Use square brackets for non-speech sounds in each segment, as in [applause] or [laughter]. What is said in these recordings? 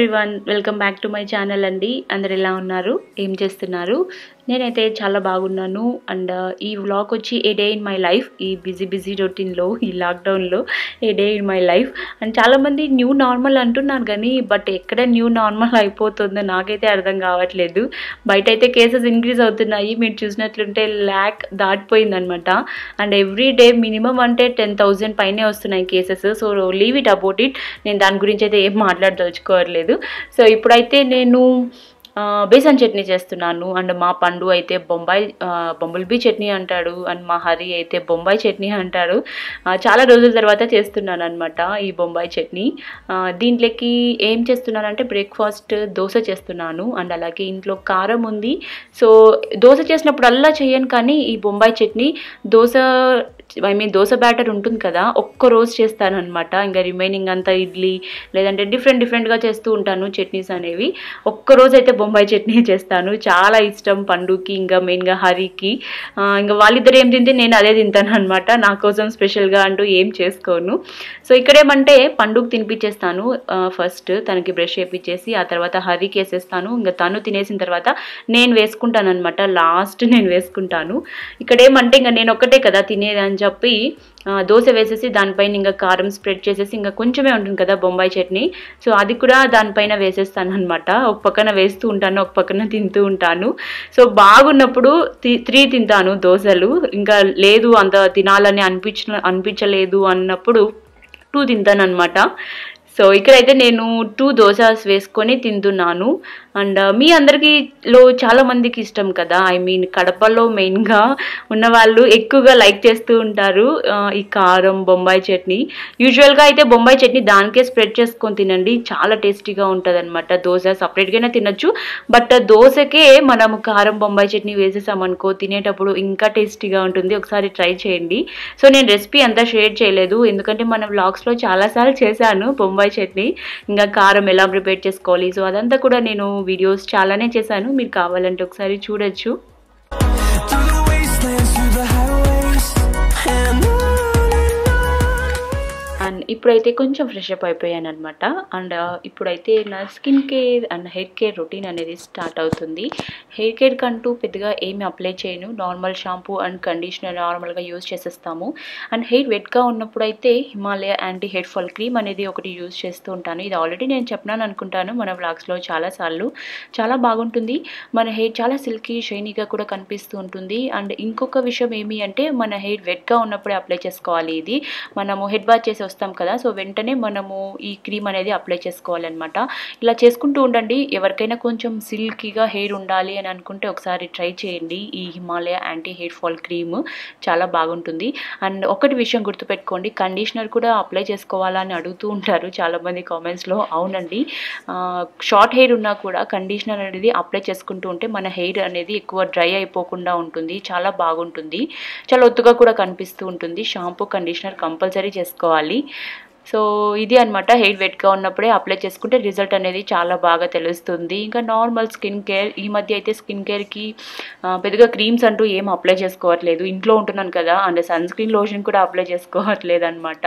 everyone welcome back to my channel అండి. అందరు ఎలా ఉన్నారు? ఏం చేస్తున్నారు? నేనైతే చాలా బాగున్నాను. అండ్ ఈ వ్లాగ్ వచ్చి a day in my life ఈ బిజీ బిజీ రొటీన్లో ఈ లాక్డౌన్లో a day in my life and చాలామంది న్యూ నార్మల్ అంటున్నారు కానీ బట్ ఎక్కడ న్యూ నార్మల్ అయిపోతుందో నాకైతే అర్థం కావట్లేదు. బయట అయితే కేసెస్ ఇంక్రీజ్ అవుతున్నాయి. మీరు చూసినట్లుంటే ల్యాక్ దాటిపోయిందనమాట అండ్ ఎవ్రీ డే మినిమం అంటే టెన్ థౌజండ్ పైనే వస్తున్నాయి cases so leave it about it నేను దాని గురించి అయితే ఏం మాట్లాడదలుచుకోవట్లేదు. సో ఇప్పుడైతే నేను బేసన్ చట్నీ చేస్తున్నాను. అండ్ మా పండు అయితే బొంబాయి బొంబుల్బీ చట్నీ అంటాడు. అండ్ మా హరి అయితే బొంబాయి చట్నీ అంటాడు. చాలా రోజుల తర్వాత చేస్తున్నాను అనమాట ఈ బొంబాయి చట్నీ. దీంట్లోకి ఏం చేస్తున్నానంటే బ్రేక్ఫాస్ట్ దోశ చేస్తున్నాను. అండ్ అలాగే ఇంట్లో కారం ఉంది. సో దోశ చేసినప్పుడల్లా చేయను కానీ ఈ Bombay chutney dosa I mean dosa batter ఉంటుంది కదా ఒక్క రోజు చేస్తాను అనమాట ఇంకా రిమైనింగ్ అంతా ఇడ్లీ లేదంటే డిఫరెంట్ డిఫరెంట్గా చేస్తూ ఉంటాను చట్నీస్ అనేవి. ఒక్క రోజు అయితే బొంబాయి చట్నీ చేస్తాను. చాలా ఇష్టం పండుకి ఇంకా మెయిన్గా హరికి. ఇంకా వాళ్ళిద్దరు ఏం తింటే నేను అదే తింటాను అనమాట నా కోసం స్పెషల్గా అంటూ ఏం చేసుకోను. సో ఇక్కడేమంటే పండుగ తినిపించేస్తాను ఫస్ట్ తనకి బ్రష్ చేపించేసి ఆ తర్వాత హరికి వేసేస్తాను. ఇంకా తను తినేసిన తర్వాత నేను వేసుకుంటాను అనమాట లాస్ట్ నేను వేసుకుంటాను. ఇక్కడ ఏమంటే ఇంకా నేను ఒక్కటే కదా తినేదని చెప్పి దోశ వేసేసి దానిపైన ఇంకా కారం స్ప్రెడ్ చేసేసి ఇంకా కొంచెమే ఉంటుంది కదా బొంబాయి చట్నీ. సో అది కూడా దానిపైన వేసేస్తాను అనమాట ఒక పక్కన వేస్తూ ఉంటాను ఒక పక్కన తింటూ ఉంటాను. సో బాగున్నప్పుడు త్రీ తింటాను దోశలు. ఇంకా లేదు అంత తినాలని అనిపించ అనిపించలేదు అన్నప్పుడు టూ తింటాను అనమాట సో ఇక్కడైతే నేను టూ దోసాస్ వేసుకొని తింటున్నాను. అండ్ uh, మీ అందరికీలో చాలామందికి చాలా మందికి ఇష్టం కదా? ఐ మీన్ కడపలో మెయిన్గా ఉన్న వాళ్ళు ఎక్కువగా లైక్ చేస్తూ ఉంటారు uh, ఈ కారం బొంబాయి చట్నీ. యూజువల్గా అయితే బొంబాయి చట్నీ దానికే స్ప్రెడ్ చేసుకొని తినండి. చాలా టేస్టీగా ఉంటుంది అనమాట దోశ సపరేట్గానే తినొచ్చు. బట్ దోశకే మనం కారం బొంబాయి చట్నీ వేసేసామనుకో తినేటప్పుడు ఇంకా టేస్టీగా ఉంటుంది. ఒకసారి ట్రై చేయండి. సో నేను రెసిపీ అంతా షేర్ చేయలేదు. ఎందుకంటే మన వ్లాగ్స్లో చాలాసార్లు చేశాను. బొంబాయి చట్నీ ఇంకా కారం ఎలా ప్రిపేర్ చేసుకోవాలి. సో అదంతా కూడా నేను వీడియోస్ చాలానే చేశాను. మీరు కావాలంటే ఒకసారి చూడొచ్చు. ఇప్పుడైతే కొంచెం ఫ్రెష్ అప్ అయిపోయాను అనమాట అండ్ ఇప్పుడైతే నా skin care and hair care routine అనేది స్టార్ట్ అవుతుంది. హెయిర్ కేర్ కంటూ పెద్దగా ఏమి అప్లై చేయను. నార్మల్ షాంపూ అండ్ కండిషనర్ నార్మల్గా యూజ్ చేసేస్తాము. అండ్ హెయిర్ వెట్గా ఉన్నప్పుడు అయితే Himalaya anti hair fall cream అనేది ఒకటి యూజ్ చేస్తూ ఉంటాను. ఇది ఆల్రెడీ నేను చెప్పినాను అనుకుంటాను. మన వ్లాగ్స్లో చాలాసార్లు చాలా బాగుంటుంది. మన హెయిర్ చాలా సిల్కీ షైనీగా కూడా కనిపిస్తూ ఉంటుంది. అండ్ ఇంకొక విషయం ఏమి అంటే మన హెయిర్ వెట్గా ఉన్నప్పుడే అప్లై చేసుకోవాలి ఇది. మనము హెడ్ బాత్ చేసి వస్తాం కదా. సో వెంటనే మనము ఈ క్రీమ్ అనేది అప్లై చేసుకోవాలన్నమాట. ఇలా చేసుకుంటూ ఉండండి. ఎవరికైనా కొంచెం సిల్కీగా హెయిర్ ఉండాలి అని అనుకుంటే ఒకసారి ట్రై చేయండి. ఈ Himalaya anti hair fall cream చాలా బాగుంటుంది. అండ్ ఒకటి విషయం గుర్తుపెట్టుకోండి. కండిషనర్ కూడా అప్లై చేసుకోవాలా అని అడుగుతూ ఉంటారు చాలామంది కామెంట్స్లో. అవునండి. షార్ట్ హెయిర్ ఉన్నా కూడా కండిషనర్ అనేది అప్లై చేసుకుంటూ ఉంటే మన హెయిర్ అనేది ఎక్కువ డ్రై అయిపోకుండా ఉంటుంది. చాలా బాగుంటుంది. చాలా ఒత్తుగా కూడా కనిపిస్తూ ఉంటుంది. షాంపూ కండిషనర్ కంపల్సరీ చేసుకోవాలి. సో ఇది అనమాట హెయిర్ వెట్గా ఉన్నప్పుడే అప్లై చేసుకుంటే రిజల్ట్ అనేది చాలా బాగా తెలుస్తుంది. ఇంకా నార్మల్ స్కిన్ కేర్ ఈ మధ్య అయితే స్కిన్ కేర్కి పెద్దగా క్రీమ్స్ అంటూ ఏం అప్లై చేసుకోవట్లేదు. ఇంట్లో ఉంటున్నాను కదా అండ్ సన్ స్క్రీన్ లోషన్ కూడా అప్లై చేసుకోవట్లేదు అనమాట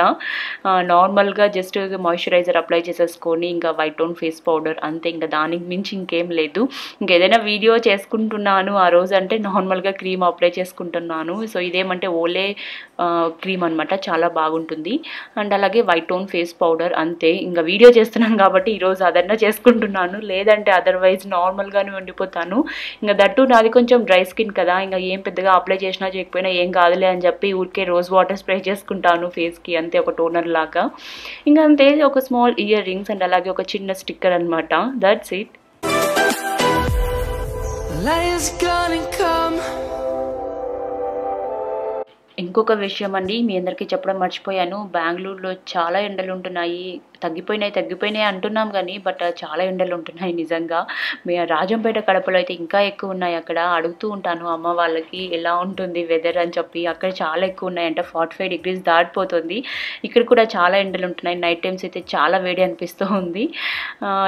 నార్మల్గా జస్ట్ మాయిశ్చరైజర్ అప్లై చేసేసుకొని ఇంకా వైట్ టోన్ ఫేస్ పౌడర్ అంతే ఇంకా దానికి మించి ఇంకేం లేదు. ఇంకేదైనా వీడియో చేసుకుంటున్నాను ఆ రోజు అంటే నార్మల్గా క్రీమ్ అప్లై చేసుకుంటున్నాను. సో ఇదేమంటే ఓలే క్రీమ్ అనమాట చాలా బాగుంటుంది. అండ్ అలాగే వైట్ టోన్ ఫేస్ పౌడర్ అంతే. ఇంకా వీడియో చేస్తున్నాను కాబట్టి ఈరోజు అదన్నా చేసుకుంటున్నాను. లేదంటే అదర్వైజ్ నార్మల్గానే ఉండిపోతాను. ఇంకా దట్టు నాది కొంచెం డ్రై స్కిన్ కదా. ఇంకా ఏం పెద్దగా అప్లై చేసినా చేయకపోయినా ఏం కాదులే అని చెప్పి ఊరికే రోజ్ వాటర్ స్ప్రే చేసుకుంటాను ఫేస్కి అంతే ఒక టోనర్ లాగా. ఇంకా అంతే ఒక స్మాల్ ఇయర్ రింగ్స్ అండ్ అలాగే ఒక చిన్న స్టిక్కర్ అనమాట that's it Light is gonna come. ఇంకొక విషయం అండి మీ అందరికీ చెప్పడం మర్చిపోయాను. బెంగళూరులో చాలా ఎండలు ఉంటున్నాయి తగ్గిపోయినాయి తగ్గిపోయినాయి అంటున్నాం కానీ బట్ చాలా ఎండలు ఉంటున్నాయి నిజంగా. మీ రాజంపేట కడపలో అయితే ఇంకా ఎక్కువ ఉన్నాయి. అక్కడ అడుగుతూ ఉంటాను అమ్మ వాళ్ళకి ఎలా ఉంటుంది వెదర్ అని చెప్పి. అక్కడ చాలా ఎక్కువ ఉన్నాయి అంటే ఫార్టీ ఫైవ్ డిగ్రీస్ దాటిపోతుంది. ఇక్కడ కూడా చాలా ఎండలు ఉంటున్నాయి. నైట్ టైమ్స్ అయితే చాలా వేడి అనిపిస్తూ ఉంది.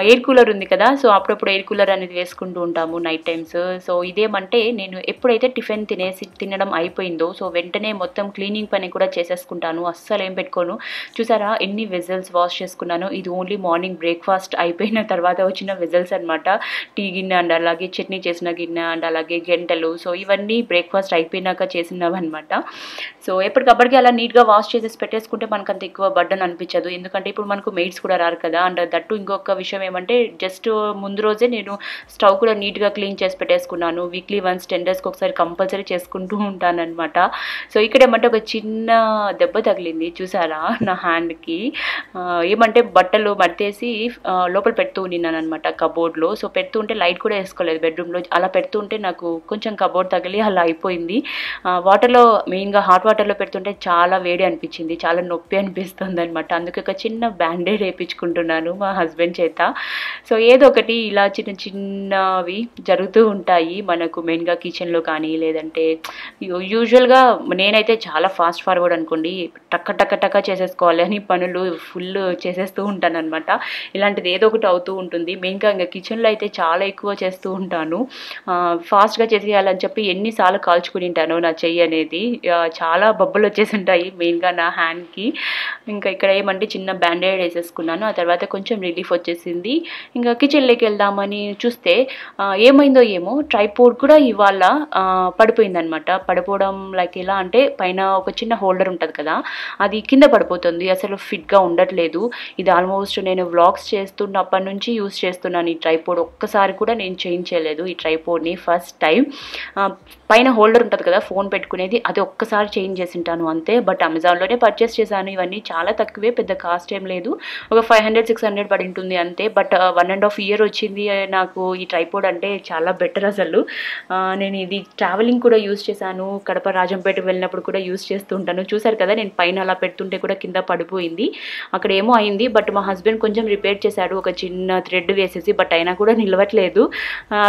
ఎయిర్ కూలర్ ఉంది కదా సో అప్పుడప్పుడు ఎయిర్ కూలర్ అనేది వేసుకుంటూ ఉంటాము నైట్ టైమ్స్ సో ఇదేమంటే నేను ఎప్పుడైతే టిఫిన్ తినేసి తినడం అయిపోయిందో సో వెంటనే మొత్తం క్లీనింగ్ పని కూడా చేసేసుకుంటాను. అస్సలు ఏం పెట్టుకోను. చూసారా? ఎన్ని వెజల్స్ వాష్ చేసుకున్నాను ఇది ఓన్లీ మార్నింగ్ బ్రేక్ఫాస్ట్ అయిపోయిన తర్వాత వచ్చిన వెజల్స్ అనమాట టీ గిన్నె అండ్ అలాగే చట్నీ చేసిన గిన్నె అండ్ అలాగే గంటలు. సో ఇవన్నీ బ్రేక్ఫాస్ట్ అయిపోయినాక చేసినవన్నమాట సో ఎప్పటికప్పటికి అలా నీట్గా వాష్ చేసేసి పెట్టేసుకుంటే మనకు అంత ఎక్కువ బర్డన్ అనిపించదు. ఎందుకంటే ఇప్పుడు మనకు మెయిడ్స్ కూడా రారు కదా. అండ్ దట్టు ఇంకొక విషయం ఏమంటే జస్ట్ ముందు రోజే నేను స్టవ్ కూడా నీట్గా క్లీన్ చేసి పెట్టేసుకున్నాను. వీక్లీ వన్స్ టెన్ డేస్కి ఒకసారి కంపల్సరీ చేసుకుంటూ ఉంటానన్నమాట సో ఇక్కడ ఏమంటే ఒక చిన్న దెబ్బ తగిలింది. చూసారా? నా హ్యాండ్కి ఏమంటే బట్టలు మట్టేసి లోపల పెడుతూ ఉన్నాను అనమాట కబోర్డ్లో సో పెడుతూ ఉంటే లైట్ కూడా వేసుకోలేదు బెడ్రూమ్లో అలా పెడుతూ ఉంటే నాకు కొంచెం కబోర్డ్ తగిలి అలా అయిపోయింది. వాటర్లో మెయిన్గా హాట్ వాటర్లో పెడుతుంటే చాలా వేడి అనిపించింది. చాలా నొప్పి అనిపిస్తుంది అనమాట అందుకే ఒక చిన్న బ్యాండేడ్ వేయించుకుంటున్నాను మా హస్బెండ్ చేత. సో ఏదో ఒకటి ఇలా చిన్న చిన్నవి జరుగుతూ ఉంటాయి మనకు మెయిన్గా కిచెన్లో కానీ లేదంటే యూజువల్గా నేనైతే చాలా ఫాస్ట్ ఫార్వర్డ్ అనుకోండి. టక్క టక్క టక్క చేసేసుకోవాలి అని పనులు ఫుల్ చేసేస్తూ ఉంటాను అనమాట ఇలాంటిది ఏదో ఒకటి అవుతూ ఉంటుంది. మెయిన్గా ఇంకా కిచెన్లో అయితే చాలా ఎక్కువ చేస్తూ ఉంటాను. ఫాస్ట్గా చేసేయాలని చెప్పి ఎన్నిసార్లు కాల్చుకుని ఉంటాను నా చెయ్యి అనేది. చాలా బొబ్బలు వచ్చేసి ఉంటాయి మెయిన్గా నా హ్యాండ్కి ఇంకా ఇక్కడ ఏమంటే చిన్న బ్యాండేడ్ వేసేసుకున్నాను. ఆ తర్వాత కొంచెం రిలీఫ్ వచ్చేసింది. ఇంకా కిచెన్లోకి వెళ్దామని చూస్తే ఏమైందో ఏమో ట్రైపోర్డ్ కూడా ఇవాళ పడిపోయిందనమాట పడిపోవడం లైక్ ఎలా అంటే పైన ఒక చిన్న హోల్డర్ ఉంటుంది కదా అది కింద పడిపోతుంది. అసలు ఫిట్గా ఉండట్లేదు. ఇది ఆల్మోస్ట్ నేను వ్లాగ్స్ చేస్తున్నప్పటి నుంచి యూస్ చేస్తున్నాను. ఈ ట్రైపోర్డ్ ఒక్కసారి కూడా నేను చేంజ్ చేయలేదు. ఈ ట్రైపోర్డ్ని ఫస్ట్ టైం పైన హోల్డర్ ఉంటుంది కదా ఫోన్ పెట్టుకునేది అది ఒక్కసారి చేంజ్ చేసి ఉంటాను అంతే. బట్ అమెజాన్లోనే పర్చేస్ చేశాను. ఇవన్నీ చాలా తక్కువే పెద్ద కాస్ట్ ఏం లేదు. ఒక ఫైవ్ హండ్రెడ్ సిక్స్ హండ్రెడ్ పడి ఉంటుంది అంతే. But one and half year వచ్చింది నాకు ఈ ట్రైపోర్డ్ అంటే చాలా బెటర్ అసలు. నేను ఇది ట్రావెలింగ్ కూడా యూస్ చేశాను. కడప రాజంపేట వెళ్ళినప్పుడు కూడా యూస్ చేస్తుంటాను చూసారు కదా నేను పైన అలా పెడుతుంటే కూడా కింద పడిపోయింది. అక్కడ ఏమో అయింది. బట్ మా హస్బెండ్ కొంచెం రిపేర్ చేశాడు ఒక చిన్న థ్రెడ్ వేసేసి బట్ అయినా కూడా నిలవట్లేదు.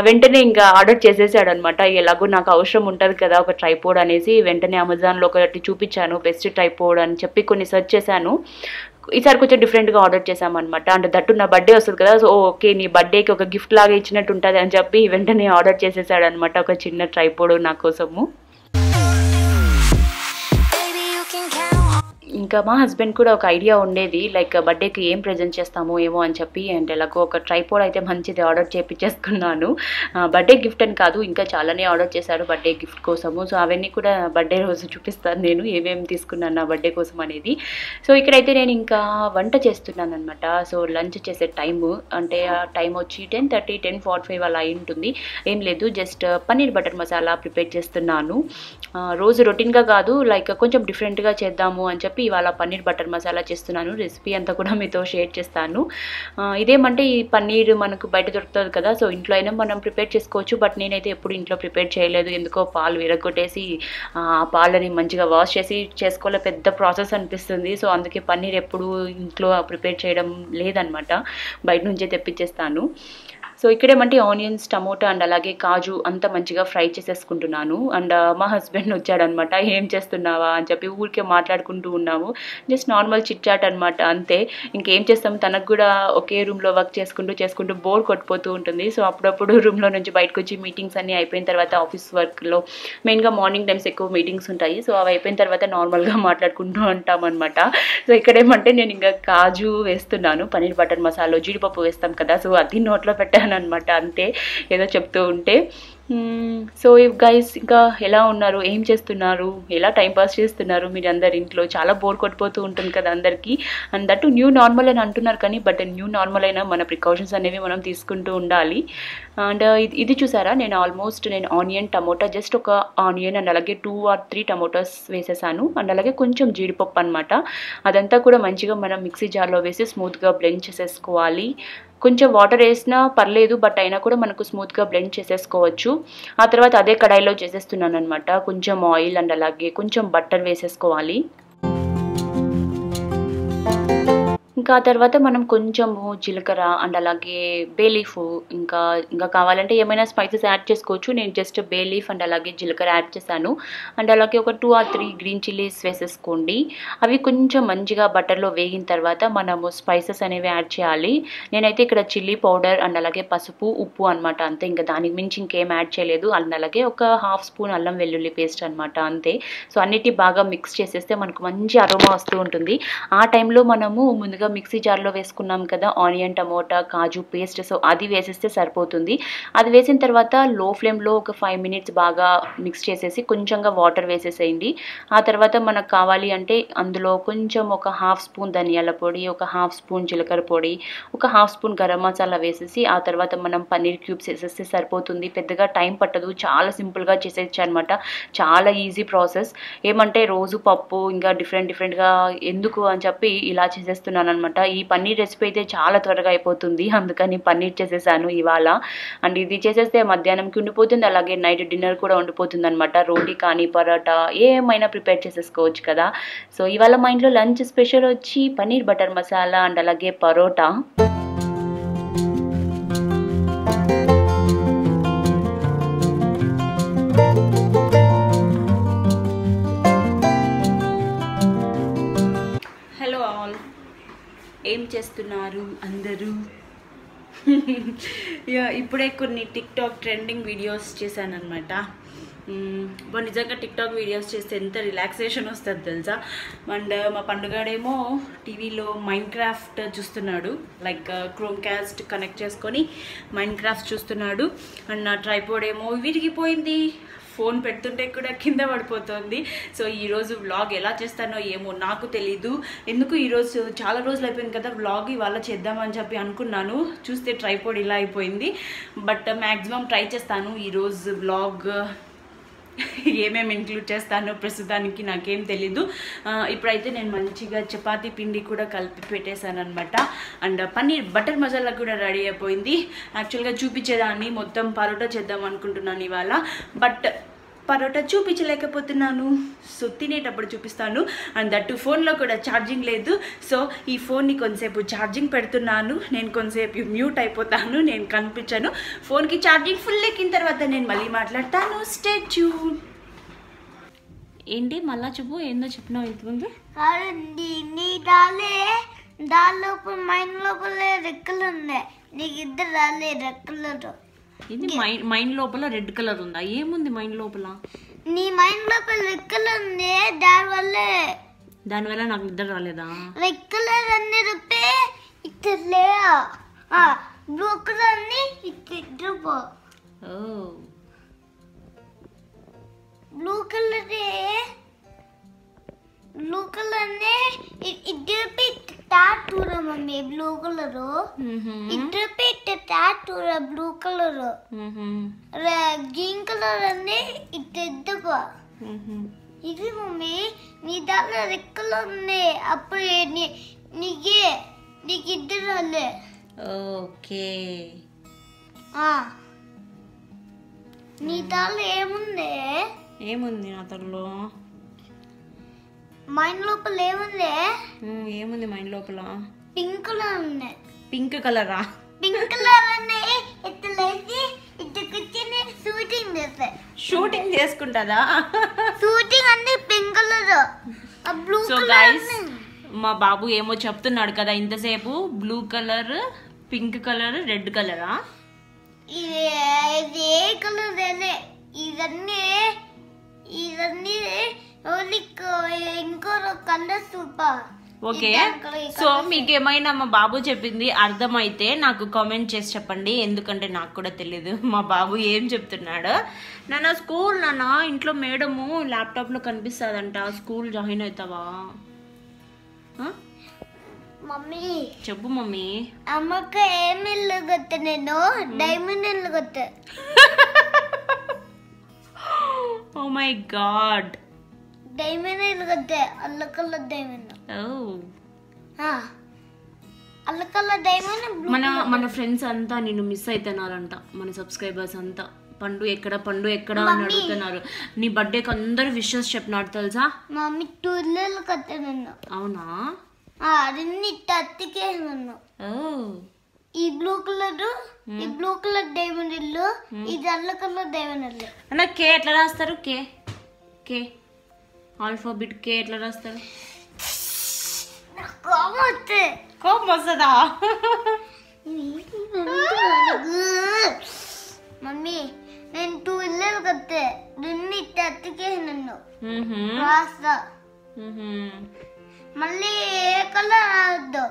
వెంటనే ఇంకా ఆర్డర్ చేసేసాడు అనమాట ఎలాగో నాకు అవసరం ఉంటుంది కదా ఒక ట్రైపోర్డ్ అనేసి వెంటనే అమెజాన్లో ఒకటి చూపించాను బెస్ట్ ట్రైపోర్డ్ అని చెప్పి కొన్ని సెర్చ్ చేశాను. ఈసారి కొంచెం డిఫరెంట్గా ఆర్డర్ చేశామన్నమాట. అంటే దట్టు నా బర్త్డే వస్తుంది కదా సో ఓకే నీ బర్త్డేకి ఒక గిఫ్ట్ లాగా ఇచ్చినట్టు ఉంటుంది అని చెప్పి వెంటనే ఆర్డర్ చేసేసాడు అనమాట ఒక చిన్న ట్రైపోర్డ్ నా కోసము. ఇంకా మా హస్బెండ్ కూడా ఒక ఐడియా ఉండేది లైక్ బర్త్డేకి ఏం ప్రజెంట్ చేస్తాము ఏమో అని చెప్పి అండ్ ఎలాగో ఒక ట్రైపోడ్ అయితే మంచిది ఆర్డర్ చేపించేసుకున్నాను బర్త్డే గిఫ్ట్ అని కాదు ఇంకా చాలానే ఆర్డర్ చేశారు బర్త్డే గిఫ్ట్ కోసము. సో అవన్నీ కూడా బర్త్డే రోజు చూపిస్తాను నేను ఏమేమి తీసుకున్నాను నా బర్త్డే కోసం అనేది. సో ఇక్కడైతే నేను ఇంకా వంట చేస్తున్నాను అనమాట సో లంచ్ చేసే టైము అంటే ఆ టైం వచ్చి ten thirty ten forty five అలా అయి ఉంటుంది. ఏం లేదు just paneer butter masala prepare చేస్తున్నాను. రోజు రొటీన్గా కాదు లైక్ కొంచెం డిఫరెంట్గా చేద్దాము అని చెప్పి ఇవాళ పన్నీర్ బటర్ మసాలా చేస్తున్నాను రెసిపీ అంతా కూడా మీతో షేర్ చేస్తాను. ఇదేమంటే ఈ పన్నీర్ మనకు బయట దొరుకుతుంది కదా సో ఇంట్లో అయినా మనం ప్రిపేర్ చేసుకోవచ్చు బట్ నేనైతే ఎప్పుడు ఇంట్లో ప్రిపేర్ చేయలేదు. ఎందుకో పాలు విరగొట్టేసి ఆ పాలని మంచిగా వాష్ చేసి చేసుకోలే పెద్ద ప్రాసెస్ అనిపిస్తుంది. సో అందుకే పన్నీర్ ఎప్పుడు ఇంట్లో ప్రిపేర్ చేయడం లేదనమాట. బయట నుంచే తెప్పించేస్తాను సో ఇక్కడేమంటే ఆనియన్స్ టమోటా అండ్ అలాగే కాజు అంత మంచిగా ఫ్రై చేసేసుకుంటున్నాను. అండ్ మా హస్బెండ్ వచ్చాడనమాట ఏం చేస్తున్నావా? అని చెప్పి ఊరికే మాట్లాడుకుంటూ ఉన్నాము. జస్ట్ నార్మల్ చిట్ చాట్ అనమాట అంతే. ఇంకేం చేస్తాం? తనకు కూడా ఒకే రూమ్లో వర్క్ చేసుకుంటూ చేసుకుంటూ బోర్ కొట్టిపోతూ ఉంటుంది. సో అప్పుడప్పుడు రూమ్లో నుంచి బయటకు వచ్చి మీటింగ్స్ అన్నీ అయిపోయిన తర్వాత ఆఫీస్ వర్క్లో మెయిన్గా మార్నింగ్ టైమ్స్ ఎక్కువ మీటింగ్స్ ఉంటాయి. సో అవి అయిపోయిన తర్వాత నార్మల్గా మాట్లాడుకుంటూ ఉంటాం అనమాట సో ఇక్కడేమంటే నేను ఇంకా కాజు వేస్తున్నాను పన్నీర్ బటర్ మసాలా జీడిపప్పు వేస్తాం కదా సో అది నోట్లో పెట్టాను అనమాట అంతే ఏదో చెప్తూ ఉంటే Hmm. సో గైస్ ఇంకా ఎలా ఉన్నారు? ఏం చేస్తున్నారు? ఎలా టైం పాస్ చేస్తున్నారు మీరు అందరు ఇంట్లో? చాలా బోర్ కొట్టిపోతూ ఉంటుంది కదా అందరికీ. అండ్ దట్టు న్యూ నార్మల్ అని అంటున్నారు కానీ బట్ న్యూ నార్మల్ అయినా మన ప్రికాషన్స్ అనేవి మనం తీసుకుంటూ ఉండాలి. అండ్ uh, ఇది ఇది చూసారా? నేను ఆల్మోస్ట్ నేను ఆనియన్ టమోటా జస్ట్ ఒక ఆనియన్ అండ్ అలాగే టూ ఆర్ త్రీ టమోటాస్ వేసేసాను. అండ్ అలాగే కొంచెం జీడిపప్పు అనమాట అదంతా కూడా మంచిగా మనం మిక్సీ జార్లో వేసి స్మూత్గా బ్లెండ్ చేసేసుకోవాలి. కొంచెం వాటర్ వేసినా పర్లేదు బట్ అయినా కూడా మనకు స్మూత్గా బ్లెండ్ చేసేసుకోవచ్చు. ఆ తర్వాత అదే కడాయిలో చేసేస్తున్నాను అనమాట కొంచెం ఆయిల్ అండ్ అలాగే కొంచెం బట్టర్ వేసేసుకోవాలి. ఇంకా ఆ తర్వాత మనం కొంచెము జీలకర్ర అండ్ అలాగే బేలీఫ్ ఇంకా ఇంకా కావాలంటే ఏమైనా స్పైసెస్ యాడ్ చేసుకోవచ్చు. నేను జస్ట్ బేలీఫ్ అండ్ అలాగే జీలకర్ర యాడ్ చేశాను. అండ్ అలాగే ఒక two or three green chillies వేసేసుకోండి. అవి కొంచెం మంచిగా బటర్లో వేగిన తర్వాత మనము స్పైసెస్ అనేవి యాడ్ చేయాలి. నేనైతే ఇక్కడ చిల్లీ పౌడర్ అండ్ అలాగే పసుపు ఉప్పు అనమాట అంతే. ఇంకా దానికి మించి ఇంకేం యాడ్ చేయలేదు. అండ్ అలాగే ఒక హాఫ్ స్పూన్ అల్లం వెల్లుల్లి పేస్ట్ అనమాట అంతే. సో అన్నిటి బాగా మిక్స్ చేసేస్తే మనకు మంచి అరోమా వస్తూ ఉంటుంది. ఆ టైంలో మనము ముందుగా మిక్సీ జార్లో వేసుకున్నాం కదా ఆనియన్ టమోటా కాజు పేస్ట్ సో అది వేసేస్తే సరిపోతుంది. అది వేసిన తర్వాత లో ఫ్లేమ్లో ఒక ఫైవ్ మినిట్స్ బాగా మిక్స్ చేసేసి కొంచెంగా వాటర్ వేసేసేయండి. ఆ తర్వాత మనకు కావాలి అంటే అందులో కొంచెం ఒక హాఫ్ స్పూన్ ధనియాల పొడి ఒక హాఫ్ స్పూన్ జీలకర్ర పొడి ఒక హాఫ్ స్పూన్ గరం మసాలా వేసేసి ఆ తర్వాత మనం పన్నీర్ క్యూబ్స్ వేసేస్తే సరిపోతుంది. పెద్దగా టైం పట్టదు. చాలా సింపుల్గా చేసేయచ్చు అనమాట చాలా ఈజీ ప్రాసెస్ ఏమంటే రోజు పప్పు ఇంకా డిఫరెంట్ డిఫరెంట్గా ఎందుకు అని చెప్పి ఇలా చేసేస్తున్నాను అనమాట ఈ పన్నీర్ రెసిపీ అయితే చాలా త్వరగా అయిపోతుంది. అందుకని పన్నీర్ చేసేసాను ఇవాళ. అండ్ ఇది చేసేస్తే మధ్యాహ్నంకి ఉండిపోతుంది. అలాగే నైట్ డిన్నర్ కూడా ఉండిపోతుంది అనమాట రోటీ కానీ పరోటా ఏమైనా ప్రిపేర్ చేసేసుకోవచ్చు కదా. సో ఇవాళ మా ఇంట్లో లంచ్ స్పెషల్ వచ్చి పన్నీర్ బటర్ మసాలా అండ్ అలాగే పరోటా. ఏం చేస్తున్నారు అందరూ? [laughs] యా, ఇప్పుడే కొన్ని టిక్ టాక్ ట్రెండింగ్ వీడియోస్ చేశానమాట ఇప్పుడు నిజంగా టిక్ టాక్ వీడియోస్ చేస్తే ఎంత రిలాక్సేషన్ వస్తుంది తెలుసా? అండ్ మా పండుగాడేమో టీవీలో మైండ్ క్రాఫ్ట్ చూస్తున్నాడు. లైక్ క్రోమ్ క్యాస్ట్ కనెక్ట్ చేసుకొని మైండ్ క్రాఫ్ట్ చూస్తున్నాడు. అండ్ నా ట్రైపోడ్ ఏమో విరిగిపోయింది. ఫోన్ పెడుతుంటే కూడా కింద పడిపోతుంది. సో ఈరోజు వ్లాగ్ ఎలా చేస్తానో ఏమో నాకు తెలీదు. ఎందుకు ఈరోజు చాలా రోజులు అయిపోయింది కదా వ్లాగ్ ఇవాళ చేద్దామని చెప్పి అనుకున్నాను. చూస్తే ట్రైపోడ్ ఇలా అయిపోయింది. బట్ మ్యాక్సిమం ట్రై చేస్తాను ఈరోజు వ్లాగ్. ఏమేమి ఇంక్లూడ్ చేస్తానో ప్రస్తుతానికి నాకేం తెలీదు. ఇప్పుడైతే నేను మంచిగా చపాతీ పిండి కూడా కలిపి పెట్టేశాను అనమాట అండ్ పన్నీర్ బటర్ మసాలా కూడా రెడీ అయిపోయింది. యాక్చువల్గా చూపించేదాన్ని మొత్తం పరోటా చేద్దాం అనుకుంటున్నాను ఇవాళ. బట్ పరోటా చూపించలేకపోతున్నాను. సో తినేటప్పుడు చూపిస్తాను. అండ్ దట్టు ఫోన్లో కూడా ఛార్జింగ్ లేదు. సో ఈ ఫోన్ని కొంతసేపు ఛార్జింగ్ పెడుతున్నాను. నేను కొంతసేపు మ్యూట్ అయిపోతాను. నేను కనిపించాను. ఫోన్కి ఛార్జింగ్ ఫుల్ ఎక్కిన తర్వాత నేను మళ్ళీ మాట్లాడతాను. స్టాచ్యూ ఏంటి మళ్ళా చెప్పు? ఏందో చెప్పినావు ఇంతకుముందు నీ దాని లోపల మైండ్ లోపల రెక్కలు ఉన్నాయి నీకు ఇద్దరు రాలే రెక్కలు. ఇది మైండ్ మైండ్ లోపల రెడ్ కలర్ ఉందా? ఏముంది మైండ్ లోపల? నీ మైండ్ లోపల రెక్కలు ఉంది దాని వల్లే. దానివల్ల నాకు నిద్ర రాలేదా? రెక్కలు అన్ని రూపే ఇట్లే బ్లూ కలర్ అన్ని ఇట్టు పో ఓ. బ్లూ కలర్ బ్లూ కలర్ ఇద్దరు టాటూర మమ్మీ బ్లూ కలరు ఇద్దరు టాటూర బ్లూ కలరు గ్రీన్ కలర్ అన్ని ఇటు ఇద్దరు ఇది మమ్మీ నీ దాంట్లో రెక్కలు ఉన్నాయి అప్పుడు నీకే నీకు ఇద్దరు వాళ్ళే ఓకే ఆ. నీ దాంట్లో ఏముంది ఏముంది నా తనలో మైండ్ లోపల ఏముంది? ఏముంది మైండ్ లోపల? పింక్ కలర్ ఉంది పింక్ కలరా? పింక్ కలర్ అన్ని ఇట్లా లేచి ఇట్లా కూర్చొని షూటింగ్ చేస్తాయి షూటింగ్ చేసుకుంటుందా? షూటింగ్ అన్ని పింక్ కలర్. ఆ బ్లూ కలర్ మా బాబు ఏమో చెప్తున్నాడు కదా ఇంతసేపు. Blue colour pink colour red కలరా? ఇది ఇది ఏ కలర్ అదే. ఇవన్నీ ఇవన్నీ ఓన్లీ సూపర్. ఓకే. సో మీకు ఏమైనా మా బాబు చెప్పింది అర్థమైతే నాకు కామెంట్ చేసి చెప్పండి. ఎందుకంటే నాకు కూడా తెలియదు మా బాబు ఏం చెప్తున్నాడు? నాన్న స్కూల్ నాన్న ఇంట్లో మేడము ల్యాప్టాప్లో కనిపిస్తుందంట. స్కూల్ జాయిన్ అవుతావా? మమ్మీ. చెప్పు మమ్మీ. అమ్మక ఏం ఇల్లు నేను? డైమండ్ ఇల్లు కొత్త ఓ మై గాడ్ డైమండ్ ఇల్లు ಗೊತ್ತ అల్ల కలర్ డైమండ్ ఓ అల్ల కలర్ డైమండ్ బ్లూ మన మన ఫ్రెండ్స్ అంతా నిన్ను మిస్ అవుతున్నారంట మన సబ్స్క్రైబర్స్ అంతా పండు ఎక్కడ పండు ఎక్కడ అని అడుగుతున్నారు నీ బర్త్డేకి అందరు విషెస్ చెప్పినారు తెలుసా మమ్మీ టూర్లలో కట్టే నన్ను అవునా ఆ, అన్ని తత్తికే నన్ను ఓ ఈ బ్లూ కలర్ ఈ బ్లూ కలర్ డైమండ్ ఇల్లు ఈ తెల్ల కలర్ డైమండ్ ఇల్లు అన్న కే ఎట్లా రాస్తారు కే కే ఆల్ఫాబెట్ కే ఎట్లా రాస్తారు? కోపం వస్తే. కోపం వస్తుందా? మమ్మీ నేను టూ ఇల్లలు కట్టే దున్ని తత్తికే నన్ను. రాస్తా. మళ్ళీ ఏ కలర్ ఆడద్దు